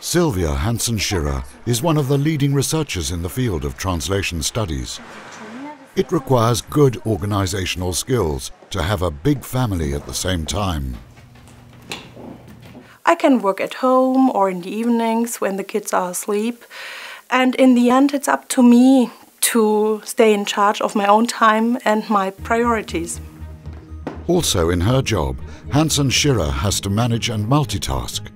Silvia Hansen Schirra is one of the leading researchers in the field of translation studies. It requires good organizational skills to have a big family at the same time. I can work at home or in the evenings when the kids are asleep. And in the end, it's up to me to stay in charge of my own time and my priorities. Also in her job, Hansen Schirra has to manage and multitask.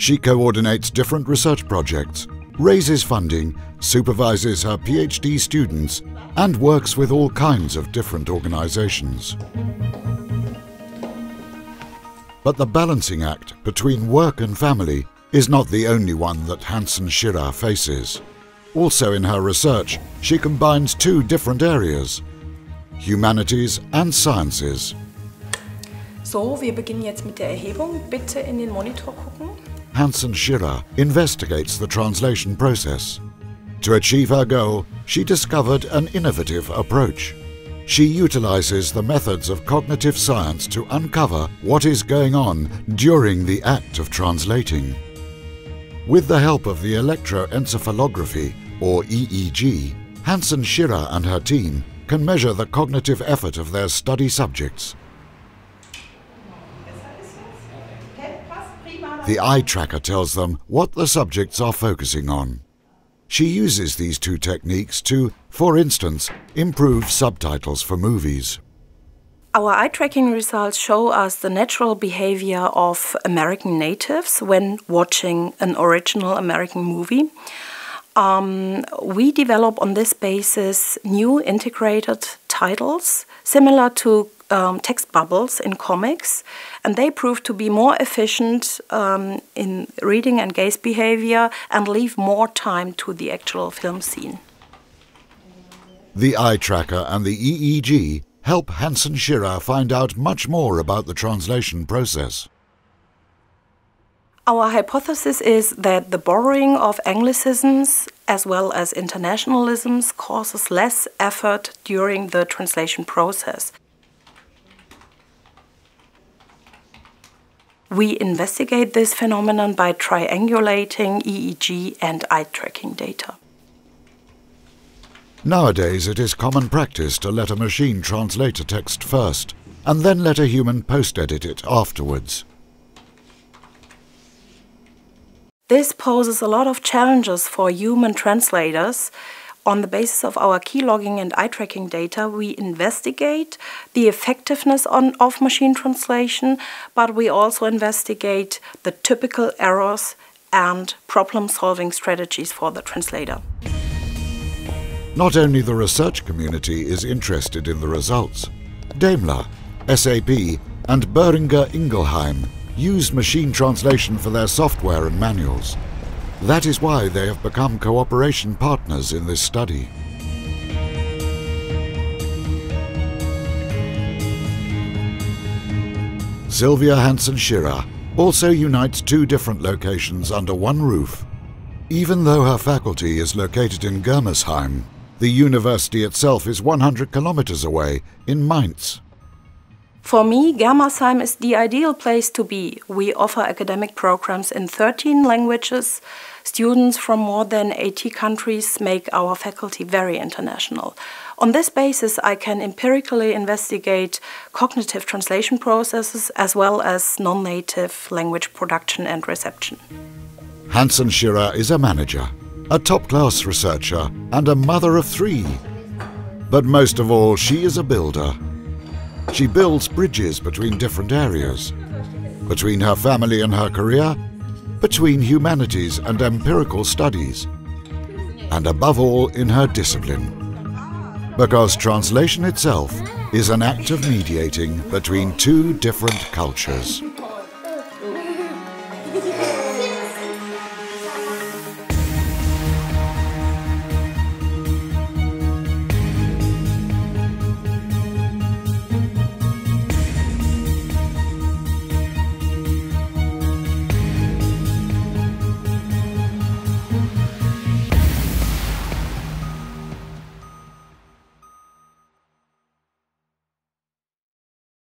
She coordinates different research projects, raises funding, supervises her PhD students, and works with all kinds of different organizations. But the balancing act between work and family is not the only one that Hansen Schirra faces. Also in her research, she combines two different areas, humanities and sciences. So, wir beginnen jetzt mit der Erhebung. Bitte in den Monitor gucken. Hansen Schirra investigates the translation process. To achieve her goal, she discovered an innovative approach. She utilizes the methods of cognitive science to uncover what is going on during the act of translating. With the help of the electroencephalography, or EEG, Hansen Schirra and her team can measure the cognitive effort of their study subjects. The eye tracker tells them what the subjects are focusing on. She uses these two techniques to, for instance, improve subtitles for movies. Our eye tracking results show us the natural behavior of American natives when watching an original American movie. Um, we develop on this basis new integrated titles similar to um, text bubbles in comics, and they prove to be more efficient um, in reading and gaze behavior and leave more time to the actual film scene. The eye tracker and the EEG help Hansen Schirra find out much more about the translation process. Our hypothesis is that the borrowing of Anglicisms as well as internationalisms causes less effort during the translation process. We investigate this phenomenon by triangulating EEG and eye tracking data. Nowadays, it is common practice to let a machine translate a text first and then let a human post edit it afterwards. This poses a lot of challenges for human translators. On the basis of our key logging and eye tracking data, we investigate the effectiveness on, of machine translation, but we also investigate the typical errors and problem solving strategies for the translator. Not only the research community is interested in the results, Daimler, SAP, and Boehringer Ingelheim use machine translation for their software and manuals. That is why they have become cooperation partners in this study. Silvia Hansen Schirra also unites two different locations under one roof. Even though her faculty is located in Germersheim, the university itself is 100 kilometers away in Mainz. For me, Germersheim is the ideal place to be. We offer academic programs in 13 languages. Students from more than 80 countries make our faculty very international. On this basis, I can empirically investigate cognitive translation processes as well as non native language production and reception. Hansen Schirra is a manager, a top class researcher, and a mother of three. But most of all, she is a builder. She builds bridges between different areas, between her family and her career, between humanities and empirical studies, and above all in her discipline. Because translation itself is an act of mediating between two different cultures.